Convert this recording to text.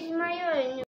desmaiou.